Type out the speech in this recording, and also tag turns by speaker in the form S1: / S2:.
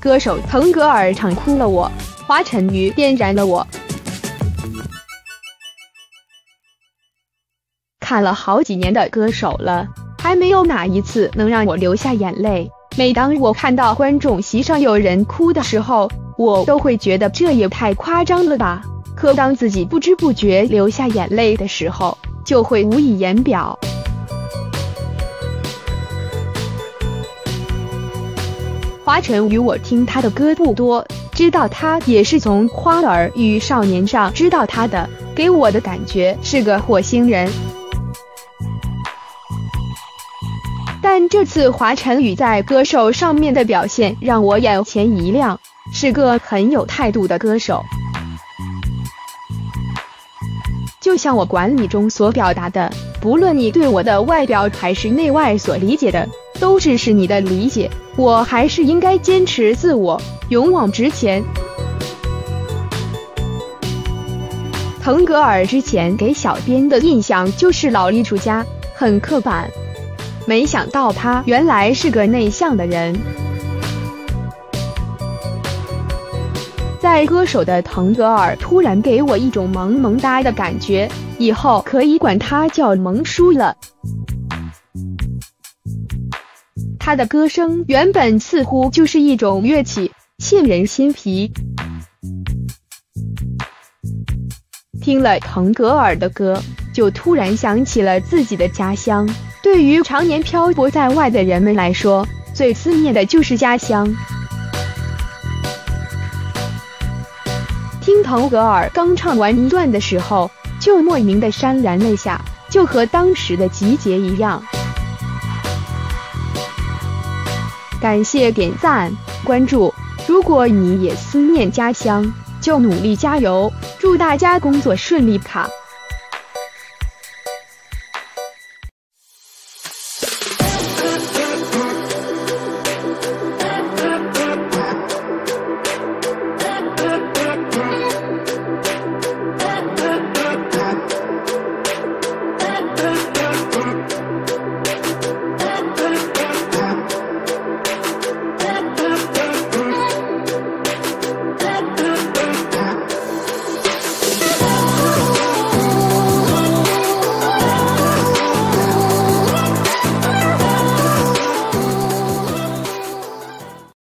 S1: 歌手腾格尔唱哭了我，华晨宇点燃了我。看了好几年的歌手了，还没有哪一次能让我流下眼泪。每当我看到观众席上有人哭的时候，我都会觉得这也太夸张了吧。可当自己不知不觉流下眼泪的时候，就会无以言表。华晨宇，我听他的歌不多，知道他也是从《花儿与少年》上知道他的，给我的感觉是个火星人。但这次华晨宇在歌手上面的表现让我眼前一亮，是个很有态度的歌手。就像我管理中所表达的，不论你对我的外表还是内外所理解的，都只是你的理解，我还是应该坚持自我，勇往直前。腾格尔之前给小编的印象就是老艺术家，很刻板。没想到他原来是个内向的人。在歌手的腾格尔突然给我一种萌萌哒的感觉，以后可以管他叫萌叔了。他的歌声原本似乎就是一种乐器，沁人心脾。听了腾格尔的歌，就突然想起了自己的家乡。对于常年漂泊在外的人们来说，最思念的就是家乡。听腾格尔刚唱完一段的时候，就莫名的潸然泪下，就和当时的集结一样。感谢点赞关注，如果你也思念家乡，就努力加油，祝大家工作顺利卡。